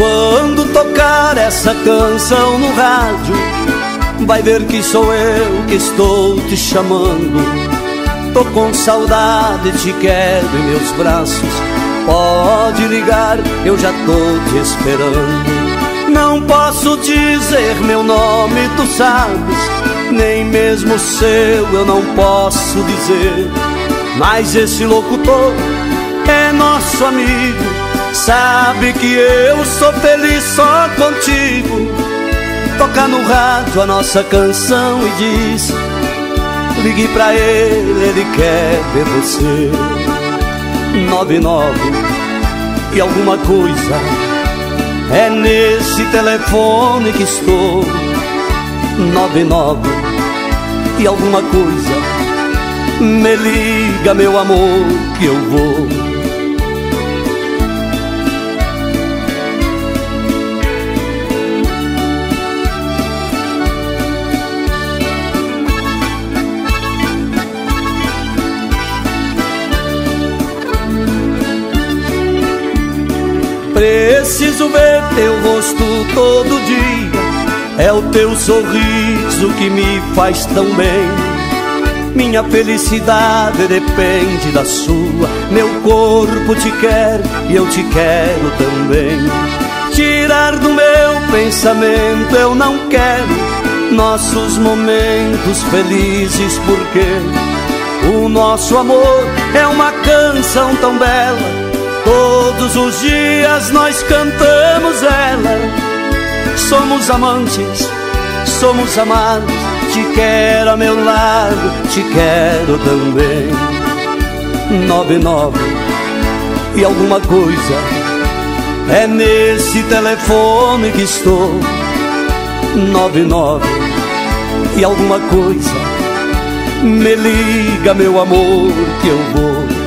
Quando tocar essa canção no rádio, vai ver que sou eu que estou te chamando. Tô com saudade, te quero em meus braços. Pode ligar, eu já tô te esperando. Não posso dizer meu nome, tu sabes, nem mesmo o seu eu não posso dizer. Mas esse locutor é nosso amigo Sabe que eu sou feliz só contigo. Toca no rádio a nossa canção e diz Ligue pra ele, ele quer ver você. Nove nove e alguma coisa. É nesse telefone que estou. Nove nove e alguma coisa. Me liga meu amor que eu vou Preciso ver teu rosto todo dia. É o teu sorriso que me faz tão bem. Minha felicidade depende da sua. Meu corpo te quer e eu te quero também. Tirar do meu pensamento eu não quero nossos momentos felizes, porque o nosso amor é uma canção tão bela Todos os dias nós cantamos ela. Somos amantes, somos amados. Te quero a meu lado, te quero também. Nove nove e alguma coisa é nesse telefone que estou. Nove nove e alguma coisa me liga, meu amor, que eu vou